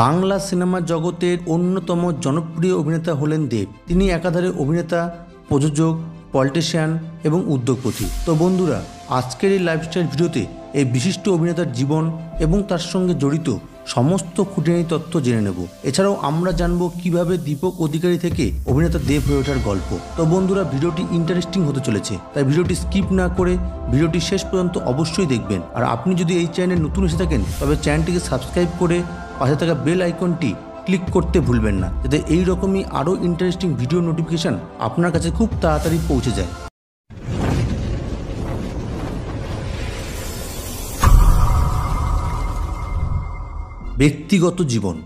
Bangla cinema জগতের অন্যতম জনপ্রিয় অভিনেতা হলেন দেব। তিনি একাধারে অভিনেতা, প্রযোজক, পলিটিশিয়ান এবং উদ্যোগপতি। তো বন্ধুরা, আজকের এই লাইফস্টাইল ভিডিওতে এই বিশিষ্ট অভিনেতার জীবন এবং তার সঙ্গে জড়িত সমস্ত খুঁটিনাটি তথ্য জেনে নেব। এছাড়াও আমরা জানব কীভাবে দীপক অধিকারী থেকে অভিনেতা দেব হয়ে ওঠার গল্প। তো বন্ধুরা, ভিডিওটি ইন্টারেস্টিং হতে চলেছে, তাই ভিডিওটি স্কিপ না করে ভিডিওটি শেষ পর্যন্ত অবশ্যই দেখবেন। আর আপনি যদি এই চ্যানেলে নতুন এসে থাকেন, তবে চ্যানেলটিকে সাবস্ক্রাইব করে পাশে থাকা বেল আইকনটি ক্লিক করতে ভুলবেন না, যাতে এই রকমই আরও ইন্টারেস্টিং ভিডিও নোটিফিকেশন আপনার কাছে খুব তাড়াতাড়ি পৌঁছে যায়। ব্যক্তিগত জীবন,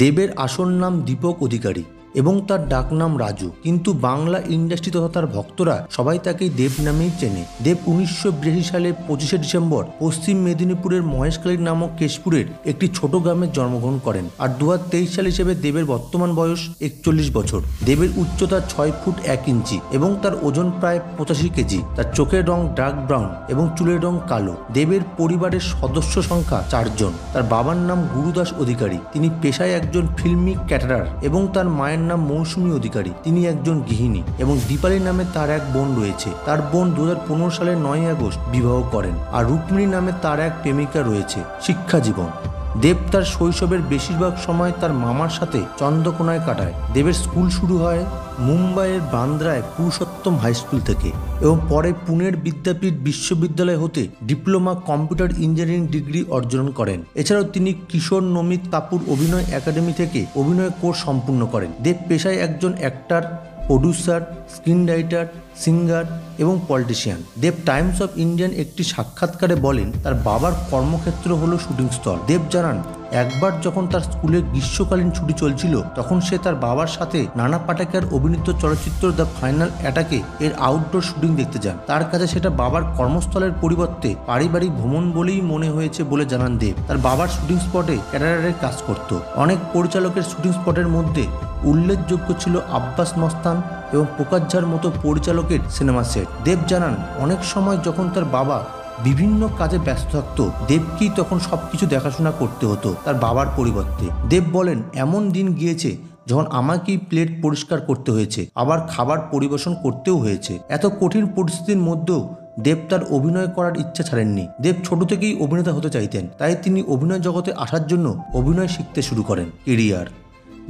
দেবের আসল নাম দীপক অধিকারী। এবং তার ডাকনাম রাজু। কিন্তু বাংলা ইন্ডাস্ট্রি তথা তার ভক্তরা সবাই তাকে দেব নামেই চেনে। দেব উনিশশো সালে পঁচিশে ডিসেম্বর পশ্চিম মেদিনীপুরের মহেশখালী নামক কেশপুরের একটি ছোট গ্রামে জন্মগ্রহণ করেন আর দুহাজার তেইশ সাল হিসেবে দেবের বর্তমান বয়স একচল্লিশ বছর। দেবের উচ্চতা ছয় ফুট এক ইঞ্চি এবং তার ওজন প্রায় পঁচাশি কেজি। তার চোখের রং ডার্ক ব্রাউন এবং চুলের রং কালো। দেবের পরিবারের সদস্য সংখ্যা চারজন। তার বাবার নাম গুরুদাস অধিকারী। তিনি পেশায় একজন ফিল্মি ক্যাটারার এবং তার মায়ের নাম মৌসুমী অধিকারী। তিনি একজন গৃহিণী এবং দীপালি নামে তার এক বোন রয়েছে। তার বোন দু হাজার পনেরো সালের নয় আগস্ট বিবাহ করেন। আর রুক্মিণী নামে তার এক প্রেমিকা রয়েছে শিক্ষা জীবন দেব তার শৈশবের বেশিরভাগ সময় তার মামার সাথে চন্দ্রকোনায় কাটায়। দেবের স্কুল শুরু হয় মুম্বাইয়ের বান্দ্রায় পুরুষোত্তম হাই স্কুল থেকে এবং পরে পুনের বিদ্যাপীঠ বিশ্ববিদ্যালয় হতে ডিপ্লোমা কম্পিউটার ইঞ্জিনিয়ারিং ডিগ্রি অর্জন করেন। এছাড়াও তিনি কিশোর নমিত কাপুর অভিনয় একাডেমি থেকে অভিনয় কোর্স সম্পূর্ণ করেন। দেব পেশায় একজন actor producer screen writer singer এবং politician Dev Times of Indian একটি সাক্ষাৎকারে বলেন, তার বাবার কর্মক্ষেত্র হলো শুটিং স্থল দেব জানান, একবার যখন তার স্কুলের গ্রীষ্মকালীন ছুটি চলছিল, তখন সে তার বাবার সাথে নানা পাটাকার অভিনীত চলচ্চিত্র দ্য ফাইনাল অ্যাটাকে এর আউটডোর শুটিং দেখতে যান। তার কাছে সেটা বাবার কর্মস্থলের পরিবর্তে পারিবারিক ভ্রমণ বলেই মনে হয়েছে বলে জানান দেব। তার বাবার শুটিং স্পটে ক্যাডারের কাজ করত। অনেক পরিচালকের শুটিং স্পটের মধ্যে উল্লেখযোগ্য ছিল আব্বাস মস্তান এবং পোকাজ্জার মতো পরিচালকের সিনেমা সেট। দেব জানান, অনেক সময় যখন তার বাবা বিভিন্ন কাজে ব্যস্ত থাকতো, দেবকেই তখন সবকিছু দেখাশোনা করতে হতো তার বাবার পরিবর্তে। দেব বলেন, এমন দিন গিয়েছে যখন আমাকেই প্লেট পরিষ্কার করতে হয়েছে, আবার খাবার পরিবেশন করতেও হয়েছে। এত কঠিন পরিস্থিতির মধ্যেও দেব তার অভিনয় করার ইচ্ছা ছাড়েননি। দেব ছোট থেকেই অভিনেতা হতে চাইতেন, তাই তিনি অভিনয় জগতে আসার জন্য অভিনয় শিখতে শুরু করেন কেরিয়ার।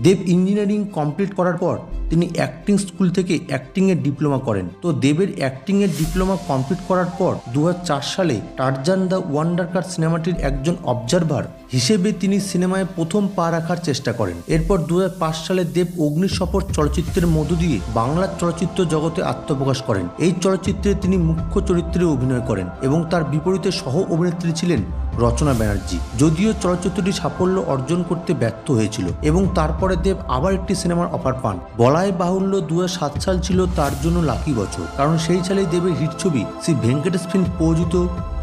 দেব ইঞ্জিনিয়ারিং কমপ্লিট করার পর তিনি অ্যাক্টিং স্কুল থেকে অ্যাক্টিংয়ের ডিপ্লোমা করেন। তো দেবের অ্যাক্টিংয়ের ডিপ্লোমা কমপ্লিট করার পর দু হাজার চার সালে টারজান দ্য ওয়ান্ডার কার সিনেমাটির একজন অবজারভার হিসেবে তিনি সিনেমায় প্রথম পা রাখার চেষ্টা করেন। এরপর দু হাজার পাঁচ সালে দেব অগ্নিশপথ চলচ্চিত্রের মধ্য দিয়ে বাংলা চলচ্চিত্র জগতে আত্মপ্রকাশ করেন। এই চলচ্চিত্রে তিনি মুখ্য চরিত্রে অভিনয় করেন এবং তার বিপরীতে সহ অভিনেত্রী ছিলেন রচনা ব্যানার্জি। যদিও চলচ্চিত্রটি সাফল্য অর্জন করতে ব্যর্থ হয়েছিল এবং তারপরে দেব আবার একটি সিনেমার অফার পান। বলাই বাহুল্য দু সাল ছিল তার জন্য লাকি বছর। কারণ সেই সালেই দেবের হিট ছবি শ্রী ভেঙ্কটেশ ফিল্ম প্রযোজিত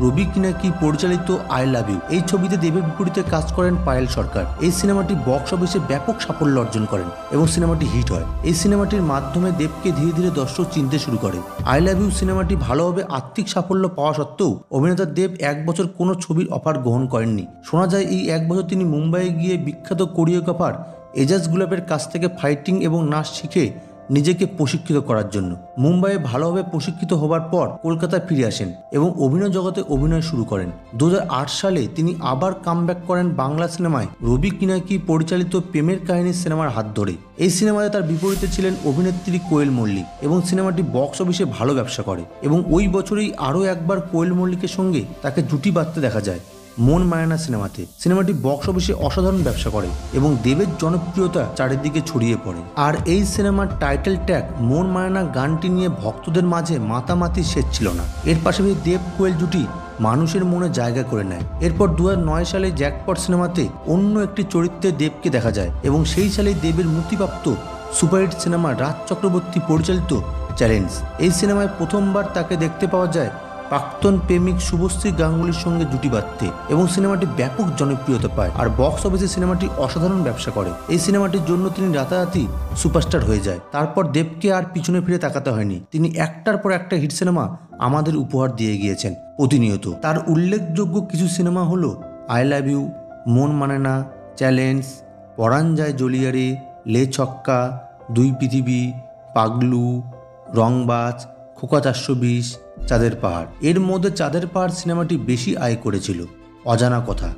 রবি কিনাকি পরিচালিত আই লাভ ইউ। এই ছবিতে দেবের বিপরীতে কাজ করেন পায়েল সরকার। এই সিনেমাটি বক্স অফিসে ব্যাপক সাফল্য অর্জন করেন এবং সিনেমাটি হিট হয়। এই সিনেমাটির মাধ্যমে দেবকে ধীরে ধীরে দর্শক চিনতে শুরু করে। আই লাভ ইউ সিনেমাটি ভালোভাবে আর্থিক সাফল্য পাওয়া সত্ত্বেও অভিনেতা দেব এক বছর কোনো ছবির অফার গ্রহণ করেননি। শোনা যায়, এই এক বছর তিনি মুম্বাইয়ে গিয়ে বিখ্যাত কোরিওগ্রাফার এজাজ গুলাবের কাছ থেকে ফাইটিং এবং নাচ শিখে নিজেকে প্রশিক্ষিত করার জন্য। মুম্বাইয়ে ভালোভাবে প্রশিক্ষিত হবার পর কলকাতায় ফিরে আসেন এবং অভিনয় জগতে অভিনয় শুরু করেন। দু হাজার আট সালে তিনি আবার কামব্যাক করেন বাংলা সিনেমায়। রবি কিনাকি পরিচালিত প্রেমের কাহিনী সিনেমার হাত ধরে। এই সিনেমায় তার বিপরীতে ছিলেন অভিনেত্রী কোয়েল মল্লিক এবং সিনেমাটি বক্স অফিসে ভালো ব্যবসা করে এবং ওই বছরেই আরও একবার কোয়েল মল্লিকের সঙ্গে তাকে জুটি বাঁধতে দেখা যায়। মন মায়ানা সিনেমাতে। সিনেমাটি বক্স অফিসে অসাধারণ ব্যবসা করে এবং দেবের জনপ্রিয়তা চারিদিকে ছড়িয়ে পড়ে। আর এই সিনেমার টাইটেল ট্যাগ, মন মায়ানা গানটি নিয়ে ভক্তদের মাঝে মাতামাতি শেষ ছিল না। এর পাশাপাশি দেব কোয়েল জুটি মানুষের মনে জায়গা করে নেয়। এরপর দুহাজার নয় সালে জ্যাকপট সিনেমাতে অন্য একটি চরিত্রে দেবকে দেখা যায় এবং সেই সালেই দেবের মুক্তিপ্রাপ্ত সুপারহিট সিনেমা রাজ চক্রবর্তী পরিচালিত চ্যালেঞ্জ। এই সিনেমায় প্রথমবার তাকে দেখতে পাওয়া যায় প্রাক্তন প্রেমিক শুভশ্রী গাঙ্গুলির সঙ্গে জুটি বাঁধতে এবং সিনেমাটি ব্যাপক জনপ্রিয়তা পায়। আর বক্স অফিসে সিনেমাটি অসাধারণ ব্যবসা করে। এই সিনেমাটির জন্য তিনি রাতারাতি সুপারস্টার হয়ে যায়। তারপর দেবকে আর পিছনে ফিরে তাকাতে হয়নি। তিনি একটার পর একটা হিট সিনেমা আমাদের উপহার দিয়ে গিয়েছেন প্রতিনিয়ত। তার উল্লেখযোগ্য কিছু সিনেমা হলো আই লাভ ইউ, মন মানে না, চ্যালেঞ্জ পরাণ যায় জলিয়ারে, লে ছক্কা, দুই পৃথিবী, পাগলু, রংবাজ, খোকা চারশো বিশ চাঁদের পাহাড়। এর মধ্যে চাঁদের পাহাড় সিনেমাটি বেশি আয় করেছিল। অজানা কথা।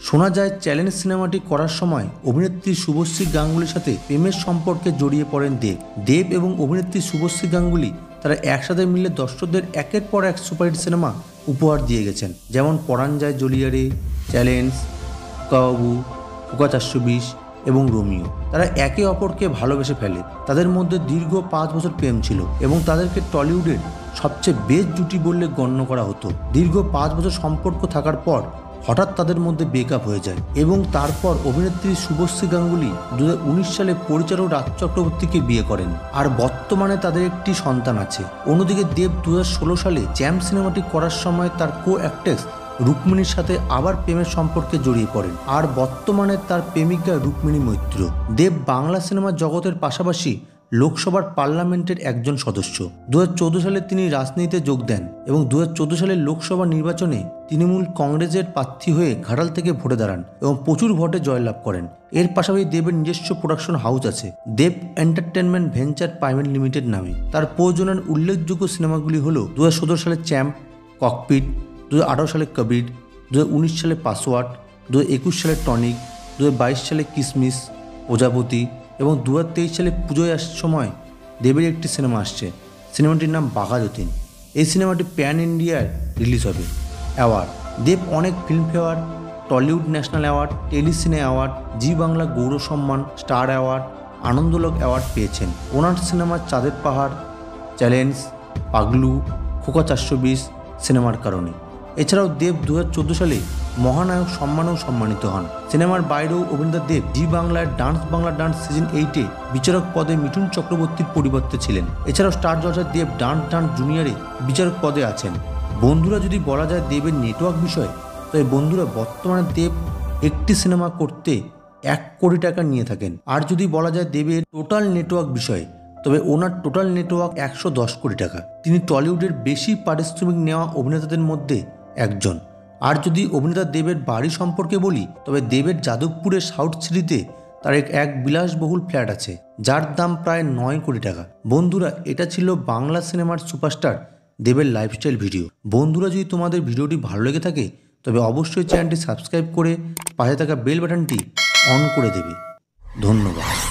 শোনা যায়, চ্যালেঞ্জ সিনেমাটি করার সময় অভিনেত্রী শুভশ্রী গাঙ্গুলির সাথে প্রেমের সম্পর্কে জড়িয়ে পড়েন দেব। দেব এবং অভিনেত্রী শুভশ্রী গাঙ্গুলি তারা একসাথে মিলে দর্শকদের একের পর এক সুপারহিট সিনেমা উপহার দিয়ে গেছেন। যেমন পরাণ যায় জলিয়ারে, চ্যালেঞ্জ কাবাবু কুকা চারশো বিশ এবং রোমিও। তারা একে অপরকে ভালোবেসে ফেলে। তাদের মধ্যে দীর্ঘ পাঁচ বছর প্রেম ছিল এবং তাদেরকে টলিউডের সবচেয়ে বেস্ট জুটি বললে গণ্য করা হতো। দীর্ঘ পাঁচ বছর সম্পর্ক থাকার পর হঠাৎ তাদের মধ্যে ব্রেকআপ হয়ে যায় এবং তারপর অভিনেত্রী শুভশ্রী গাঙ্গুলি দু হাজার উনিশ সালে পরিচালক রাজ চক্রবর্তীকে বিয়ে করেন। আর বর্তমানে তাদের একটি সন্তান আছে। অন্যদিকে দেব দু হাজার ষোলো সালে চ্যাম্প সিনেমাটি করার সময় তার কো অ্যাক্টেক্স রুক্মিণীর সাথে আবার প্রেমের সম্পর্কে জড়িয়ে পড়েন। আর বর্তমানে তার প্রেমিকা রুক্মিণী মৈত্র। দেব বাংলা সিনেমা জগতের পাশাপাশি লোকসভার পার্লামেন্টের একজন সদস্য। দু হাজার চোদ্দ সালে তিনি রাজনীতিতে যোগ দেন এবং দু সালের লোকসভা নির্বাচনে তৃণমূল কংগ্রেসের প্রার্থী হয়ে ঘাটাল থেকে ভোটে দাঁড়ান এবং প্রচুর ভোটে জয়লাভ করেন। এর পাশাপাশি দেবের নিজস্ব প্রোডাকশন হাউস আছে, Dev entertainment venture private limited নামে। তার প্রয়োজনের উল্লেখযোগ্য সিনেমাগুলি হল দু সালে চ্যাম্প, ককপিট দু হাজার আঠারো সালে কবির দু হাজার উনিশ সালে পাসওয়ার্ড দু একুশ সালে টনিক দু হাজার বাইশ সালে কিসমিস, প্রজাপতি এবং দু হাজার তেইশ সালে পুজোয় আসার সময় দেবের একটি সিনেমা আসছে। সিনেমাটির নাম বাঘা যতীন। এই সিনেমাটি প্যান ইন্ডিয়ার রিলিজ হবে। অ্যাওয়ার্ড, দেব অনেক Filmfare Tollywood national award, Telecine award, Zee Bangla Gaur Samman, star award, Anandalok award পেয়েছেন। ওনার সিনেমা চাঁদের পাহাড়, চ্যালেঞ্জ, পাগলু, খোকা চারশো বিশ, সিনেমার কারণে। এছাড়াও দেব দু হাজার চোদ্দ সালে মহানায়ক সম্মানেও সম্মানিত হন। সিনেমার বাইরেও অভিনেতা দেব জি বাংলার ডান্স বাংলা ডান্স সিজন এইটে বিচারক পদে মিঠুন চক্রবর্তীর পরিবর্তে ছিলেন। এছাড়াও স্টার জলসার দেব ডান্স ডান্স জুনিয়রে বিচারক পদে আছেন। বন্ধুরা যদি বলা যায় দেবের নেটওয়ার্ক বিষয়ে তবে বন্ধুরা বর্তমানে দেব একটি সিনেমা করতে এক কোটি টাকা নিয়ে থাকেন। আর যদি বলা যায় দেবের টোটাল নেটওয়ার্ক বিষয়ে, তবে ওনার টোটাল নেটওয়ার্ক একশো দশ কোটি টাকা। তিনি টলিউডের বেশি পারিশ্রমিক নেওয়া অভিনেতাদের মধ্যে একজন। আর যদি অভিনেতা দেবের বাড়ি সম্পর্কে বলি, তবে দেবের যাদবপুরের সাউথ সিটিতে তার এক বিলাসবহুল ফ্ল্যাট আছে, যার দাম প্রায় নয় কোটি টাকা। বন্ধুরা, এটা ছিল বাংলা সিনেমার সুপারস্টার দেবের লাইফস্টাইল ভিডিও। বন্ধুরা, যদি তোমাদের ভিডিওটি ভালো লেগে থাকে, তবে অবশ্যই চ্যানেলটি সাবস্ক্রাইব করে পাশে থাকা বেল বাটনটি অন করে দেবে। ধন্যবাদ।